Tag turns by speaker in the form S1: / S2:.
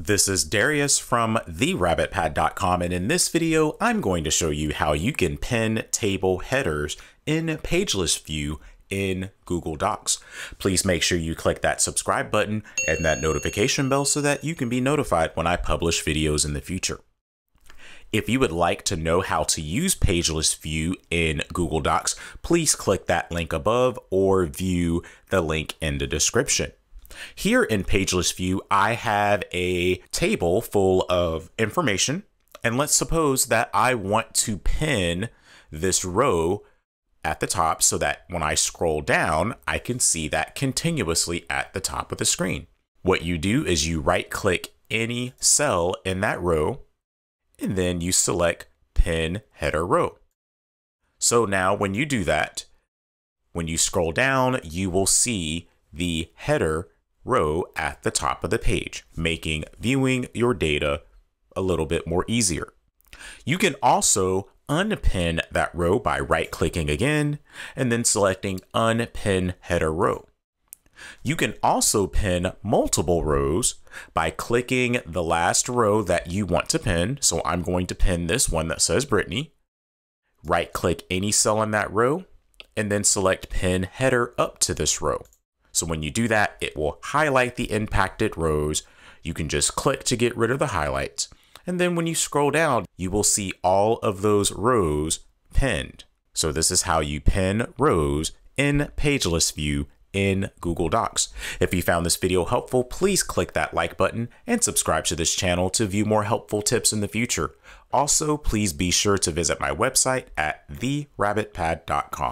S1: This is Darius from therabbitpad.com and in this video I'm going to show you how you can pin table headers in Pageless View in Google Docs. Please make sure you click that subscribe button and that notification bell so that you can be notified when I publish videos in the future. If you would like to know how to use Pageless View in Google Docs, please click that link above or view the link in the description. Here in Pageless View, I have a table full of information. And let's suppose that I want to pin this row at the top so that when I scroll down, I can see that continuously at the top of the screen. What you do is you right click any cell in that row, and then you select pin header row. So now when you do that, when you scroll down, you will see the header row at the top of the page, making viewing your data a little bit more easier. You can also unpin that row by right clicking again and then selecting unpin header row. You can also pin multiple rows by clicking the last row that you want to pin. So I'm going to pin this one that says Brittany. Right click any cell in that row and then select pin header up to this row. So when you do that, it will highlight the impacted rows. You can just click to get rid of the highlights. And then when you scroll down, you will see all of those rows pinned. So this is how you pin rows in Pageless View in Google Docs. If you found this video helpful, please click that like button and subscribe to this channel to view more helpful tips in the future. Also, please be sure to visit my website at therabbitpad.com.